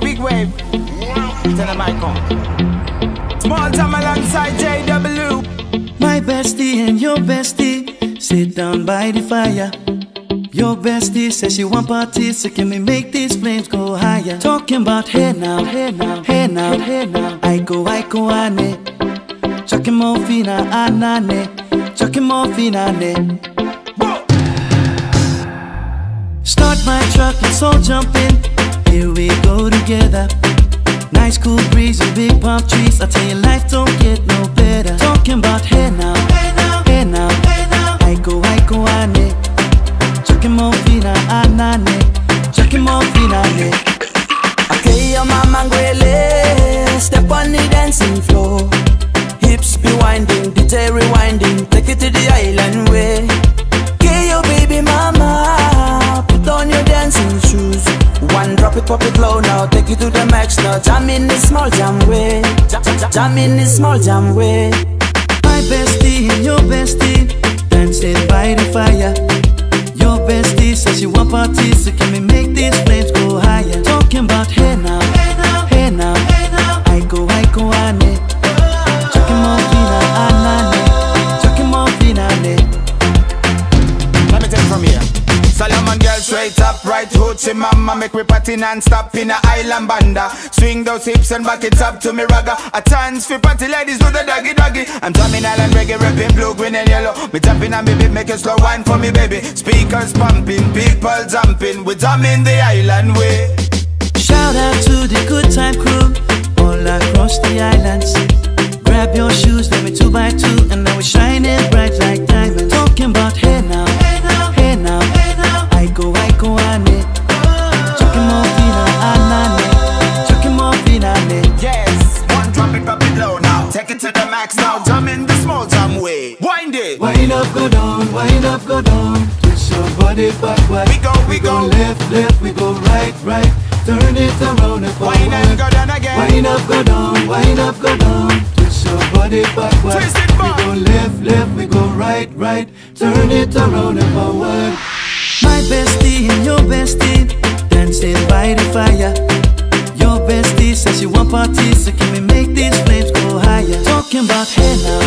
big wave. Tell them I come. Small time alongside JW. My bestie and your bestie sit down by the fire. Your bestie says she want parties, so can we make these flames go higher? Talking about hey now, hey now, hey now, hey now. Iko, Iko, ane. Chucking more fina, ah, anane. Ah, Chucking more fina, ne. Start my truck, let's all jump in. Here we go together. Nice cool breeze and big palm trees. I tell you, life don't get no better. Talking about hey now, hey now, hey now, hey now. Iko, Iko, ane. Chucking more fina, anane. Chucking more fina, ne. Okay, your mama ngwele Step on the dancing floor Hips be winding, DJ rewinding Take it to the island way Drop it, low now Take it to the max now Jam in the small jam way Jam, jam, jam in the small jam way My bestie your bestie dancing by the fire. Your bestie says she want parties, so can we make these flames go higher? Solomon girl straight up, right hoochie mama Make me party non-stop in a island banda. Swing those hips and back it up to me ragga. A chance for party ladies do the doggy doggy. I'm drumming island reggae, rapping blue, green and yellow. Me tapping and baby, make a slow wine for me baby. Speakers pumping, people jumping. We drumming the island way. Shout out to the good time crew all across the islands. Grab your shoes, let me two by two, and way Wind it Wind up, go down, wind up, go down. Twist your body backward. We go, we go. left, left, we go right, right. Turn it around and forward. Wind and go down again Wind up, go down, wind up, go down. Twist your body backward. Twist it back. We go left, left, we go right, right. Turn it around and forward. My bestie and your bestie dancing by the fire. Your bestie says she want parties, so can we make these flames go higher? Talking about hey hey now,